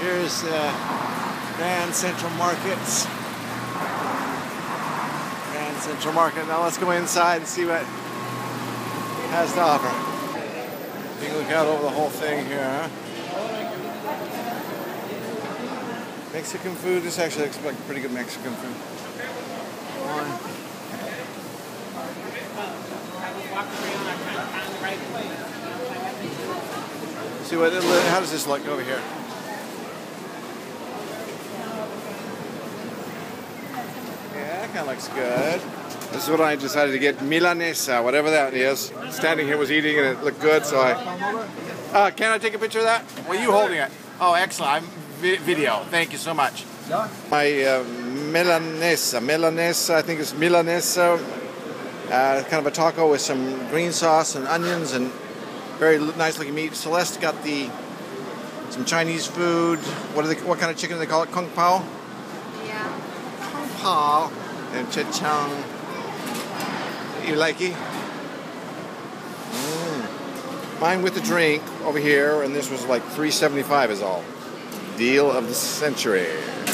Here's uh, Grand Central Markets. Grand Central Market. Now let's go inside and see what it has to offer. You can look out over the whole thing here? Mexican food. This actually looks like pretty good Mexican food. One. See what? How does this look over here? Yeah, that kind of looks good. This is what I decided to get Milanesa, whatever that is. Standing here was eating and it looked good, so I. Uh, can I take a picture of that? Well, you holding it. Oh, excellent. I'm vi video. Thank you so much. My uh, Milanesa, Milanesa, I think it's Milanesa. Uh, kind of a taco with some green sauce and onions and very nice looking meat. Celeste got the some Chinese food. What are they? What kind of chicken do they call it? Kung Pao. Yeah. Kung Pao and Chichang. You like it? Mm. Mine with the drink over here, and this was like 3.75 is all. Deal of the century.